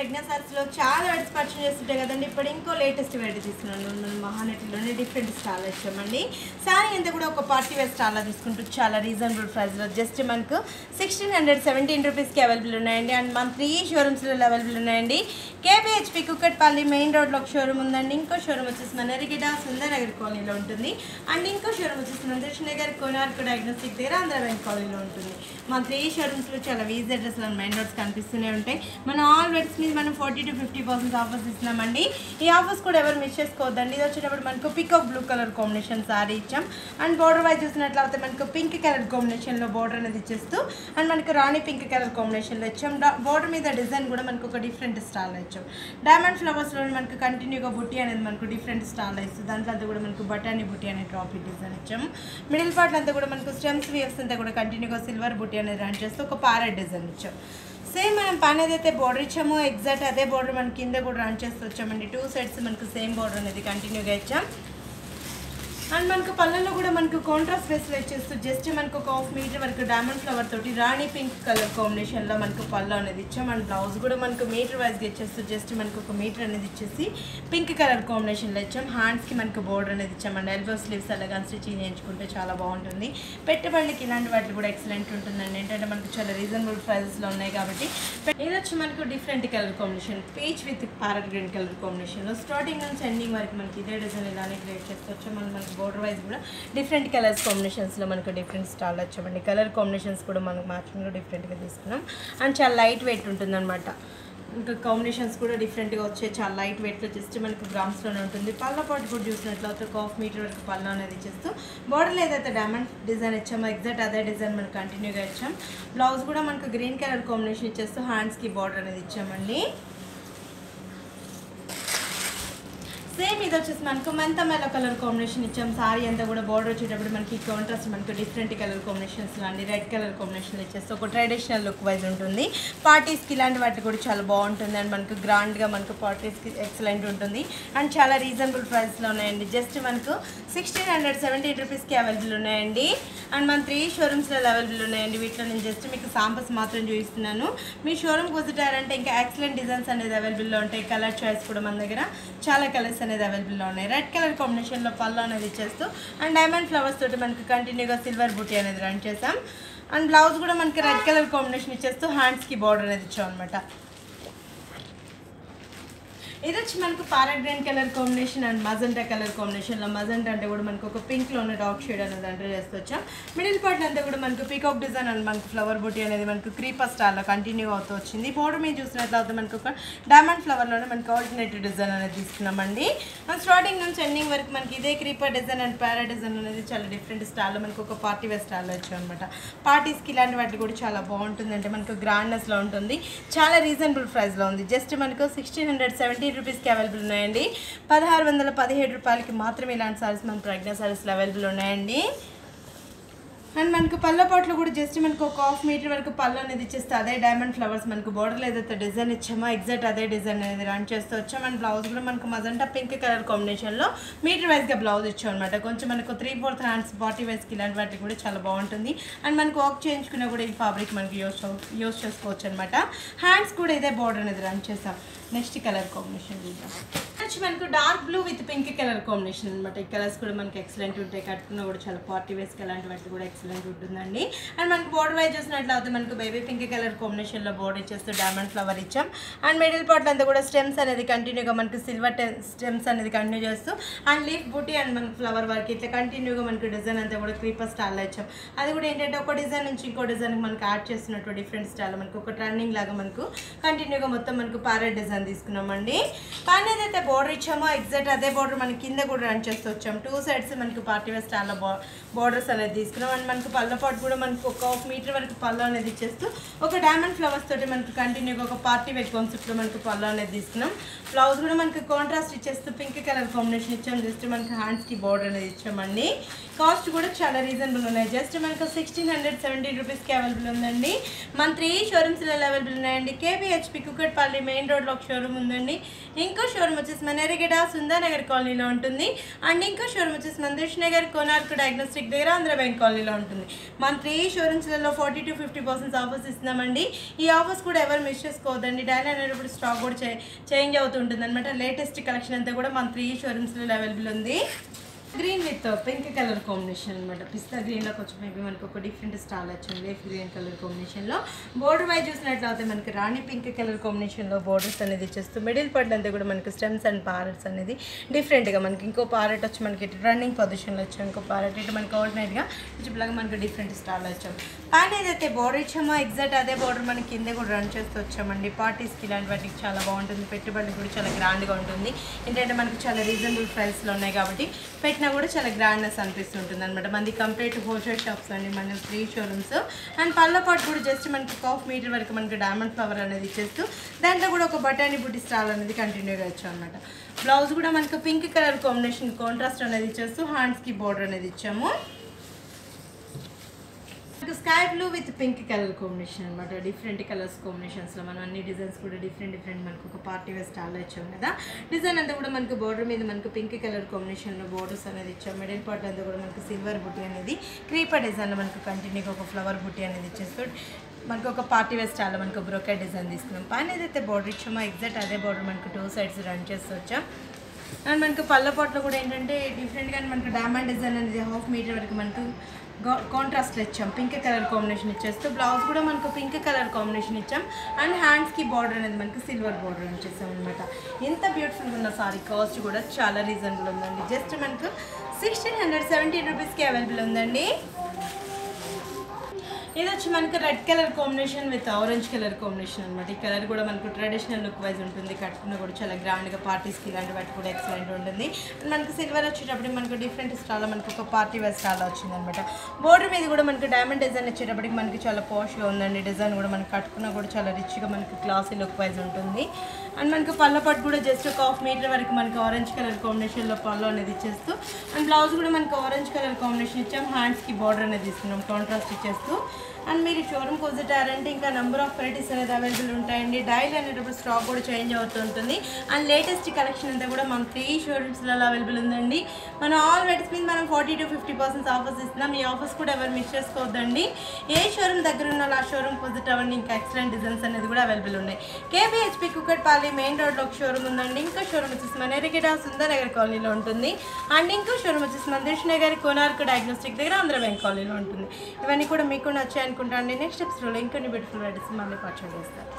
ప్రజ్ఞా సారీస్లో చాలా వెరైటీస్ పరిచయం చేస్తుంటాయి కదండి ఇప్పుడు ఇంకో లేటెస్ట్ వెరైటీ తీసుకున్నాను. మహానటిలోనే డిఫరెంట్ స్టాల్ వచ్చామండి సారీ అంతా కూడా ఒక పార్టీ వేర్ స్టాల్లో తీసుకుంటూ చాలా రీజనబుల్ ప్రైస్లో జస్ట్ మనకు సిక్స్టీన్ హండ్రెడ్ సెవెంటీన్ రూపీస్కి అవైలబుల్ ఉన్నాయండి. అండ్ మన త్రీ షోరూమ్స్లో అవైలబుల్ ఉన్నాయండి. కేబిహెచ్పి కుక్కట్పల్లి మెయిన్ రోడ్లో ఒక షోరూమ్ ఉందండి. ఇంకో షోరూమ్ వచ్చేసి మన ఎరిగిడ సుందరనగర్ కాలనీలో ఉంటుంది. అండ్ ఇంకో షోరూమ్ వచ్చేసి నందర్శ్ నగర్ కోనార్కు డయాగ్నోస్టిక్ దగ్గర ఆంధ్ర బ్యాంక్ కాలనీలో ఉంటుంది. మన త్రీ షోరూమ్స్లో చాలా వీజ్ అడ్రస్లో మెయిన్ రోడ్స్ కనిపిస్తూనే ఉంటాయి. మన ఆల్ వెడ్స్ మీద మనం forty to fifty percent offers ఇస్తున్నామండి. ఈ ఆఫర్స్ కూడా ఎవరు మిస్ చేసుకోవద్దండి. ఇది వచ్చేటప్పుడు మనకు peacock blue colour combination sari ఇచ్చాం. అండ్ బార్డర్ వైజ్ చూసినట్లయితే మనకు పింక్ కలర్ కాంబినేషన్లో బార్డర్ అనేది ఇచ్చేస్తూ అండ్ మనకు రాణి పింక్ కలర్ కాంబినేషన్లో ఇచ్చాం. బార్డర్ మీద డిజైన్ కూడా మనకు ఒక డిఫరెంట్ స్టాల్ ఇచ్చాం. డైమండ్ ఫ్లవర్స్లో మనకు కంటిన్యూగా బుట్టి అనేది మనకు డిఫరెంట్ స్టాల్ ఇస్తుంది. దాంట్లో అంతా కూడా మనకు బటానీ బుట్టి అనే ట్రాఫిక్ డిజైన్ ఇచ్చాం. మిడిల్ పార్ట్ అంతా కూడా మనకు స్టెమ్స్ వేవ్స్ అంతా కూడా కంటిన్యూగా సిల్వర్ బుట్టి అనేది రన్ చేస్తూ ఒక పారెట్ డిజైన్ ఇచ్చాం. సేమ్ మనం పైన ఏదైతే బోర్డర్ ఇచ్చామో ఎగ్జాక్ట్ అదే బోర్డర్ మన కింద కూడా రన్ చేస్తూ వచ్చామండి. టూ సైడ్స్ మనకు సేమ్ బోర్డర్ అనేది కంటిన్యూగా ఇచ్చాం. అండ్ మనకు పళ్ళలో కూడా మనకు కాంట్రాస్ట్ ఫేస్లో ఇచ్చేస్తూ జస్ట్ మనకు ఒక హాఫ్ మీటర్ వరకు డైమండ్ ఫ్లవర్ తోటి రాణి పింక్ కలర్ కాంబినేషన్లో మనకు పళ్ళు అనేది ఇచ్చాం. అండ్ బ్లౌజ్ కూడా మనకు మీటర్ వైజ్గా ఇచ్చేస్తూ జస్ట్ మనకు ఒక మీటర్ అనేది ఇచ్చేసి పింక్ కలర్ కాంబినేషన్లో ఇచ్చాం. హ్యాండ్స్కి మనకు బోర్డర్ అనేది ఇచ్చాం. అండ్ ఎల్బో స్లీవ్స్ అలాగా స్టిచింగ్ చేయించుకుంటే చాలా బాగుంటుంది. పెట్టుబడికి ఇలాంటి వాటికి కూడా ఎక్సలెంట్ ఉంటుందండి. ఏంటంటే మనకు చాలా రీజనబుల్ ప్రైజెస్లో ఉన్నాయి కాబట్టి ఇది వచ్చి మనకు different colour combination peach with parrot green colour కాంబినేషన్లో స్టార్టింగ్ నుంచి ఎండింగ్ వరకు మనకి ఇదే డిజైన్ ఇలానే క్రియేట్ చేసుకోవచ్చు మనం మనకి బోర్డర్ వైజ్ కూడా డిఫరెంట్ కలర్స్ కాంబినేషన్స్లో మనకు డిఫరెంట్ స్టాల్ వచ్చామండి. కలర్ కాంబినేషన్స్ కూడా మనకు మ్యాచింగ్గా డిఫరెంట్గా తీసుకున్నాం. అండ్ చాలా లైట్ వెయిట్ ఉంటుందన్నమాట. ఇంకా కాంబినేషన్స్ కూడా డిఫరెంట్గా వచ్చాయి. చాలా లైట్ వెయిట్లో జస్ట్ మనకు గ్రామ్స్లోనే ఉంటుంది. పళ్ళ పాటు కూడా చూసినట్లయితే ఒక హాఫ్ మీటర్ వరకు పళ్ళ అనేది ఇచ్చేస్తూ బార్డర్లో ఏదైతే డైమండ్ డిజైన్ ఇచ్చామో ఎగ్జాక్ట్ అదే డిజైన్ మనం కంటిన్యూగా ఇచ్చాం. బ్లౌజ్ కూడా మనకు గ్రీన్ కలర్ కాంబినేషన్ ఇచ్చేస్తూ హ్యాండ్స్కి బార్డర్ అనేది ఇచ్చామండి సేమ్ ఇది వచ్చేసి మనకు మెంత మెల్ల కలర్ కాంబినేషన్ ఇచ్చాం. సారీ అంతా కూడా బార్డర్ వచ్చేటప్పుడు మనకి కాంట్రాస్ట్ మనకు డిఫరెంట్ కలర్ కాంబినేషన్స్ లాంటి రెడ్ కలర్ కాంబినేషన్ ఇచ్చేస్తే ఒక ట్రెడిషనల్ లుక్ వైజ్ ఉంటుంది. పార్టీస్కి ఇలాంటి వాటి కూడా చాలా బాగుంటుంది. అండ్ మనకు గ్రాండ్గా మనకు పార్టీస్కి ఎక్సలెంట్ ఉంటుంది. అండ్ చాలా రీజనబుల్ ప్రైస్లో ఉన్నాయండి. జస్ట్ మనకు సిక్స్టీన్ హండ్రెడ్ సెవెంటీ ఎయిట్ రూపీస్కి అవైలబుల్ ఉన్నాయండి. అండ్ మన త్రీ షోరూమ్స్లో అవైలబుల్ ఉన్నాయండి. వీటిలో నేను జస్ట్ మీకు సాంపల్స్ మాత్రం చూపిస్తున్నాను. మీ షోరూమ్కి వచ్చేటారంటే ఇంకా ఎక్సలెంట్ డిజైన్స్ అనేది అవైలబుల్లో ఉంటాయి. కలర్ చాయిస్ కూడా మన దగ్గర చాలా కలర్స్ అనేది అవైలబుల్ అవైలబుల్లో ఉన్నాయి. రెడ్ కలర్ కాంబినేషన్లో పళ్ళు అనేది ఇచ్చేస్తూ అండ్ డైమండ్ ఫ్లవర్స్ తోటి మనకి కంటిన్యూగా సిల్వర్ బూటీ అనేది రన్ చేసాం అండ్ బ్లౌజ్ కూడా మనకి రెడ్ కలర్ కాంబినేషన్ ఇచ్చేస్తూ హ్యాండ్స్కి బార్డర్ అనేది ఇచ్చాం అనమాట ఇది వచ్చి మనకు పారాగ్రైన్ green colour combination and magenta colour కాంబినేషన్లో మజంటా అంటే కూడా మనకు ఒక పింక్లో ఉన్న డార్క్ షేడ్ అనేది అంటే చేస్తొచ్చాం. మిడిల్ పార్ట్ అంతా కూడా మనకు పీకాక్ డిజైన్ అండ్ మనకు ఫ్లవర్ బూటీ అనేది మనకు క్రీపర్ స్టార్లో కంటిన్యూ అవుతూ వచ్చింది. బోర్డర్ మీద చూసినట్లయితే మనకు ఒక డైమండ్ ఫ్లవర్లోనే మనకు ఆల్టర్నేటివ్ డిజైన్ అనేది తీసుకున్నామండి. స్టార్టింగ్ నుంచి ఎండింగ్ వరకు మనకి ఇదే క్రీపర్ డిజైన్ అండ్ ప్యారా డిజైన్ అనేది చాలా డిఫరెంట్ స్టైల్లో మనకు ఒక పార్టీ వేర్ స్టైల్లో వచ్చామన్నమాట పార్టీస్కి ఇలాంటి వాటి కూడా చాలా బాగుంటుంది అంటే మనకు గ్రాండ్నెస్లో ఉంటుంది. చాలా రీజనబుల్ ప్రైస్లో ఉంది. జస్ట్ మనకు సిక్స్టీన్ హండ్రెడ్ సెవెంటీ రూపీస్కి అవైలబుల్ ఉన్నాయండి. పదహారు వందల పదిహేడు రూపాయలకి మాత్రమే ఇలాంటి సారీస్ మన ప్రజ్ఞా సారీస్లో అవైలబుల్ ఉన్నాయండి. అండ్ మనకు పళ్ళ పాటలు కూడా జస్ట్ మనకు ఒక హాఫ్ మీటర్ వరకు పళ్ళు అనేది ఇచ్చేస్తే అదే డైమండ్ ఫ్లవర్స్ మనకు బోర్డర్లో ఏదైతే డిజైన్ ఇచ్చామో ఎగ్జాక్ట్ అదే డిజైన్ అనేది రన్ చేస్తూ వచ్చాం. అండ్ బ్లౌజ్ కూడా మనకు మజంటా పింక్ కలర్ కాంబినేషన్లో మీటర్ వైజ్గా బ్లౌజ్ ఇచ్చాం అనమాట కొంచెం మనకు త్రీ ఫోర్త్ హ్యాండ్స్ బాడీ వైజ్కి ఇలాంటి వాటికి కూడా చాలా బాగుంటుంది. అండ్ మనకు వర్క్ చేయించుకున్న కూడా ఈ ఫ్యాబ్రిక్ మనకి యూస్ యూస్ చేసుకోవచ్చు అనమాట హ్యాండ్స్ కూడా ఇదే బోర్డర్ అనేది రన్ చేసాం. నెక్స్ట్ కలర్ కాంబినేషన్ చూద్దాం. వచ్చి మనకు dark blue with pink colour combination అనమాట. ఈ కలర్స్ కూడా మనకి ఎక్సలెంట్ ఉంటాయి. కట్టుకున్న కూడా చాలా పార్టీ వేస్ అలాంటి వాటి కూడా ఎక్సలెంట్ ఉంటుందండి. అండ్ మనకి బోర్డర్ వైజ్ చూసినట్లయితే మనకు బేబీ పింక్ కలర్ కాంబినేషన్లో బోర్డర్ ఇచ్చేస్తూ డైమండ్ ఫ్లవర్ ఇచ్చాం. అండ్ మిడిల్ పార్ట్ అంతా కూడా స్టెమ్స్ అనేది కంటిన్యూగా మనకు సిల్వర్ స్టెమ్స్ అనేది కంటిన్యూ చేస్తూ అండ్ లీఫ్ బూటీ అండ్ మనకు ఫ్లవర్ వర్క్ ఇట్లా కంటిన్యూగా మనకు డిజైన్ అంతా కూడా క్రీపర్ స్టైల్లో ఇచ్చాం. అది కూడా ఏంటంటే ఒక డిజైన్ నుంచి ఇంకో డిజైన్ మనకు యాడ్ చేస్తున్నట్టు డిఫరెంట్ స్టైల్ మనకు ఒక ట్రెండింగ్ లాగా మనకు కంటిన్యూగా మొత్తం మనకు పారెడ్ డిజైన్ తీసుకున్నామండి. పైన ఏదైతే బోర్డర్ బోర్డర్ ఇచ్చామో ఎగ్జాక్ట్ అదే బోర్డర్ మన కింద కూడా రన్ చేస్తూ వచ్చాం. టూ సైడ్స్ మనకి పార్టీ వేర్ స్టైల్లో బోర్డర్స్ అనేది తీసుకున్నాం. అండ్ మనకు పళ్ళ పాటు కూడా మనకు ఒక హాఫ్ మీటర్ వరకు పళ్ళు అనేది ఇచ్చేస్తూ ఒక డైమండ్ ఫ్లవర్స్ తోటి మనకు కంటిన్యూగా ఒక పార్టీ వేర్ కాన్సెప్ట్లో మనకు పళ్ళు అనేది తీసుకున్నాం. బ్లౌజ్ కూడా మనకి కాంట్రాస్ట్ ఇచ్చేస్తూ పింక్ కలర్ కాంబినేషన్ ఇచ్చాం. జస్ట్ మనకి హ్యాండ్స్కి బోర్డర్ అనేది ఇచ్చామండి. కాస్ట్ కూడా చాలా రీజనబుల్ ఉన్నాయి. జస్ట్ మనకు సిక్స్టీన్ హండ్రెడ్ సెవెంటీ రూపీస్కి అవైలబుల్ ఉందండి. మన త్రీ షోరూమ్స్లో అవైలబుల్ ఉన్నాయండి. కేబిహెచ్పి కుక్కట్పల్లి మెయిన్ రోడ్లో ఒక షోరూమ్ ఉందండి. ఇంకో షోరూమ్ వచ్చేసి వచ్చేసి సుందానగర్ కాలనీలో ఉంటుంది. అండ్ ఇంకో షోరూమ్ వచ్చేసి మందేష్ నగర్ కోనార్క్ డయాగ్నోస్టిక్ దగ్గర ఆంధ్ర బ్యాంక్ కాలనీలో ఉంటుంది. మన three షోరూమ్స్లలో forty to fifty percent offers ఇస్తున్నామండి. ఈ ఆఫర్స్ కూడా ఎవరు మిస్ చేసుకోవద్దండి. డైలీ అనేటప్పుడు స్టాక్ కూడా చే చేంజ్ అవుతుంటుంది అనమాట లేటెస్ట్ కలెక్షన్ అంతా కూడా మన త్రీ షోరూమ్స్లో అవైలబుల్ ఉంది. Green with pink colour combination అనమాట. పిస్తా గ్రీన్లో కొంచెం మేబీ మనకు ఒక డిఫరెంట్ స్టాల్ వచ్చింది లీఫ్ గ్రీన్ కలర్ కాంబినేషన్లో బోర్డర్ వైజ్ చూసినట్లయితే మనకి రాణి పింక్ కలర్ కాంబినేషన్లో బోర్డర్స్ అనేది ఇచ్చేస్తూ మిడిల్ పార్ట్ అంతా కూడా మనకి స్టెమ్స్ అండ్ పారెట్స్ అనేది డిఫరెంట్గా మనకి ఇంకో పారెట్ వచ్చి మనకి రన్నింగ్ పొజిషన్లో వచ్చాం ఇంకో పారెట్ ఇటు మనకి ఆల్టర్నేట్గా ఇట్లాగా మనకి డిఫరెంట్ స్టాల్ వచ్చాం పైన ఏదైతే బోర్డర్ ఇచ్చామో ఎగ్జాక్ట్ అదే బోర్డర్ మనకి కింద కూడా రన్ చేస్తూ వచ్చామండి. పార్టీస్కి ఇలాంటి వాటికి చాలా బాగుంటుంది పెట్టుబడి కూడా చాలా గ్రాండ్గా ఉంటుంది. ఏంటంటే మనకి చాలా రీజనబుల్ ప్రైస్లో ఉన్నాయి కాబట్టి పెట్టినా కూడా చాలా గ్రాండ్నెస్ అనిపిస్తుంటుంది అనమాట మనది కంప్లీట్ హోల్సేల్ షాప్స్ అండి మన త్రీ షోరూమ్స్ అండ్ పళ్ళ పాటు కూడా జస్ట్ మనకి హాఫ్ మీటర్ వరకు మనకి డైమండ్ ఫ్లవర్ అనేది ఇచ్చేస్తూ దాంట్లో కూడా ఒక బటానీ బుట్టి స్టాల్ అనేది కంటిన్యూగా ఇచ్చాం అనమాట బ్లౌజ్ కూడా మనకి పింక్ కలర్ కాంబినేషన్ కాంట్రాస్ట్ అనేది ఇచ్చేస్తూ హ్యాండ్స్కి బార్డర్ అనేది ఇచ్చాము. Sky blue with pink colour combination అనమాట డిఫరెంట్ కలర్స్ కాంబినేషన్స్లో మనం అన్ని డిజైన్స్ కూడా డిఫరెంట్ డిఫరెంట్ మనకు ఒక పార్టీ వేర్ స్టాల్ ఇచ్చాం కదా. డిజైన్ అంతా కూడా మనకు బార్డర్ మీద మనకు పింక్ కలర్ కాంబినేషన్లో బోర్డర్స్ అనేది ఇచ్చాం. మిడిల్ పార్ట్ అంతా కూడా మనకు సిల్వర్ బుట్టి అనేది క్రీపర్ డిజైన్లో మనకు కంటిన్యూగా ఒక ఫ్లవర్ బుట్టి అనేది ఇచ్చేస్తూ మనకు ఒక పార్టీ వేర్ స్టాల్లో మనకు బ్రోకెట్ డిజైన్ తీసుకున్నాం. పైన ఏదైతే బార్డర్ ఇచ్చామో ఎగ్జాక్ట్ అదే బార్డర్ మనకు టూ సైడ్స్ రన్ చేసి వచ్చాం. అండ్ మనకు పళ్ళపాట్లో కూడా ఏంటంటే డిఫరెంట్గా మనకు డైమండ్ డిజైన్ అనేది హాఫ్ మీటర్ వరకు మనకు కాంట్రాస్ట్ ఇచ్చాం. పింక్ కలర్ కాంబినేషన్ ఇచ్చేస్తూ బ్లౌజ్ కూడా మనకు పింక్ కలర్ కాంబినేషన్ ఇచ్చాం. అండ్ హ్యాండ్స్కి బార్డర్ అనేది మనకు సిల్వర్ బార్డర్ ఇచ్చేసాం అనమాట ఎంత బ్యూటిఫుల్గా ఉన్న సారీ కాస్ట్ కూడా చాలా రీజనబుల్ ఉందండి. జస్ట్ మనకు సిక్స్టీన్ హండ్రెడ్ సెవెంటీన్ రూపీస్కి అవైలబుల్ ఉందండి. ఇది వచ్చి మనకు red colour combination with orange colour combination అనమాట ఈ కలర్ కూడా మనకు ట్రెడిషనల్ లుక్ వైజ్ ఉంటుంది. కట్టుకున్న కూడా చాలా గ్రాండ్గా పార్టీస్కి ఇలాంటి వాటి కూడా ఎక్సలెంట్ ఉంటుంది. అండ్ మనకు సిల్వర్ వచ్చేటప్పుడు మనకు డిఫరెంట్ స్టాల్ మనకు ఒక పార్టీ వేర్ స్టాల్ వచ్చిందనమాట బోర్డర్ మీద కూడా మనకు డైమండ్ డిజైన్ వచ్చేటప్పటికి మనకి చాలా పోష్గా ఉందండి. డిజైన్ కూడా మనకు కట్టుకున్న కూడా చాలా రిచ్గా మనకి క్లాసీ లుక్ వైజ్ ఉంటుంది. అండ్ మనకు పళ్ళ పట్టు కూడా జస్ట్ ఒక హాఫ్ మీటర్ వరకు మనకి ఆరెంజ్ కలర్ కాంబినేషన్లో పళ్ళు అనేది ఇచ్చేస్తూ అండ్ బ్లౌజ్ కూడా మనకు ఆరెంజ్ కలర్ కాంబినేషన్ ఇచ్చాం. హ్యాండ్స్కి బార్డర్ అనేది ఇస్తున్నాం. కాంట్రాస్ట్ ఇచ్చేస్తూ. అండ్ మీరు షోరూమ్కి విజిటారంటే ఇంకా నెంబర్ ఆఫ్ వెరైటీస్ అనేది అవైలబుల్ ఉంటాయండి. డైలీ అనేటప్పుడు స్టాక్ కూడా చేంజ్ అవుతుంటుంది అండ్ లేటెస్ట్ కలెక్షన్ అంతా కూడా మన త్రీ షోరూమ్స్లలో అవైలబుల్ ఉందండి. మన ఆల్ వెరైటీస్ మీద మనం forty to fifty percent offers ఇస్తున్నాం. ఈ ఆఫర్స్ కూడా ఎవరు మిస్ చేసుకోవద్దండి. ఏ షోరూమ్ దగ్గర ఉన్న ఆ షోరూమ్ విజిట్ అవ్వండి. ఇంకా ఎక్సలెంట్ డిజైన్స్ అనేది కూడా అవైలబుల్ ఉన్నాయి. కేబిహెచ్పి కుక్కట్పల్లి మెయిన్ రోడ్లో ఒక షోరూమ్ ఉందండి. ఇంకా షోరూమ్ వచ్చేసి మన ఎరిగిడ సుందరనగర్ కాలనీలో ఉంటుంది. అండ్ ఇంకో షోరూమ్ వచ్చేసి మందేష్ నగర్ కోనార్క్ డయాగ్నోస్టిక్ దగ్గర ఆంధ్ర బ్యాంక్ కాలనీలో ఉంటుంది. ఇవన్నీ కూడా మీకు నచ్చాయి అనుకుంటా అండి నెక్స్ట్ ఎపిసోడ్లో ఇంకొన్ని బ్యూటిఫుల్ రైడర్స్ మళ్ళీ పర్చేజ్ చేస్తాను.